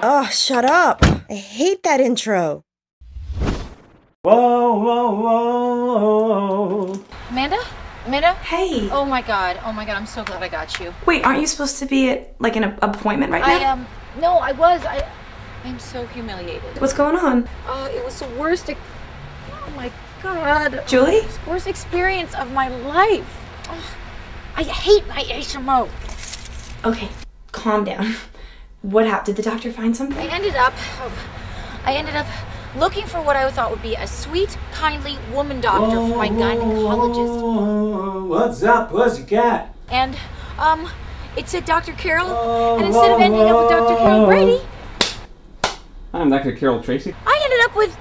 Oh, shut up. I hate that intro. Whoa, whoa, whoa. Amanda? Amanda? Hey. Oh my god. Oh my god, I'm so glad I got you. Wait, aren't you supposed to be at like an appointment right now? I um no, I was. I I'm so humiliated. What's going on? Uh it was the worst Oh my god. Julie? Worst experience of my life. Ugh, I hate my HMO. Okay, calm down. What happened? Did the doctor find something? I ended up I ended up looking for what I thought would be a sweet, kindly woman doctor for my gynecologist. Whoa, What's up, pussycat? And um it said Dr. Carol, and instead of ending up with Dr. Carol Brady, I'm Dr. Carol Tracy. I ended up with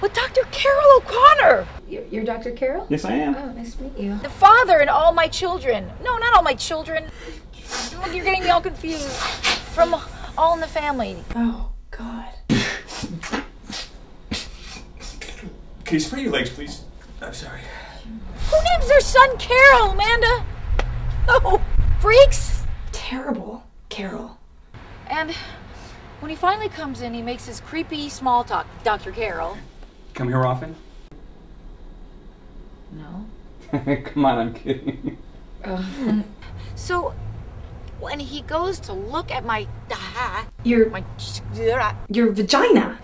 with Dr. Carroll O'Connor. You're, you're Dr. Carol? Yes, I am. Oh, nice to meet you. The father and all my children. No, not all my children. You're getting me all confused. From All in the Family. Oh, God. Can you spray your legs, please? I'm sorry. Who names their son Carol, Amanda? Oh, freaks. Terrible, Carol. And when he finally comes in, he makes his creepy small talk, Dr. Carol. Come here often? No. Come on, I'm kidding. So when he goes to look at my ah, Your my ah, your vagina.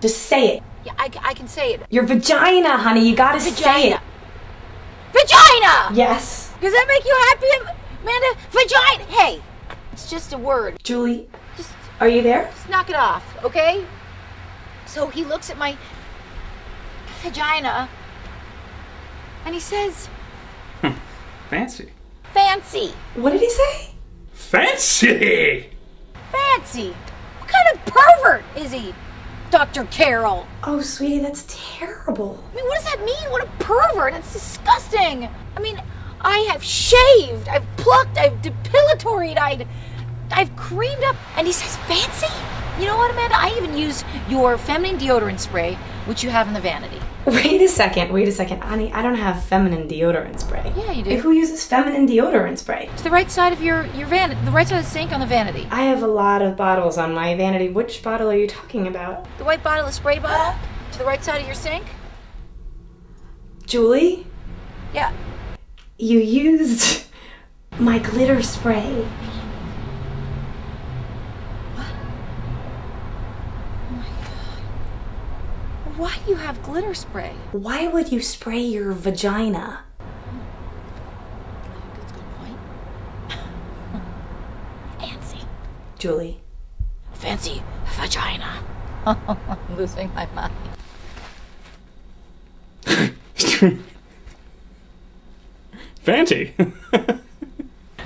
Just say it. yeah, I, I can say it. Your vagina, honey. You gotta say Vagina. it. Vagina! Yes. Does that make you happy, Amanda? Vagina! Hey, it's just a word. Julie, Just, are you there? just knock it off, okay? So he looks at my vagina and he says, hmm. Fancy. Fancy! What did he say? Fancy! Fancy! What kind of pervert is he, Dr. Carroll? Oh, sweetie, that's terrible. I mean, what does that mean? What a pervert! It's disgusting! I mean, I have shaved, I've plucked, I've depilatoried, I've, I've creamed up, and he says fancy? You know what, Amanda? I even use your feminine deodorant spray, which you have in the vanity. Wait a second. Wait a second, honey. I don't have feminine deodorant spray. Yeah, you do. Who uses feminine deodorant spray? To the right side of your your van, the right side of the sink on the vanity. I have a lot of bottles on my vanity. Which bottle are you talking about? The white bottle, the spray bottle, to the right side of your sink. Julie, Yeah. you used my glitter spray. Why do you have glitter spray? Why would you spray your vagina? That's a good point. Fancy. Julie, Fancy vagina. I'm losing my mind. Fancy.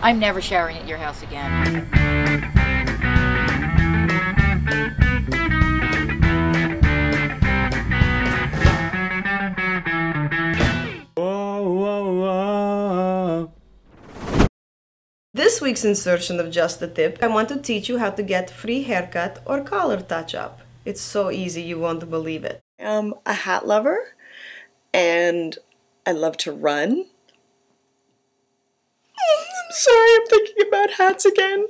I'm never showering at your house again. This week's insertion of Just a Tip, I want to teach you how to get free haircut or collar touch-up. It's so easy you won't believe it. I'm a hat lover and I love to run. I'm sorry, I'm thinking about hats again.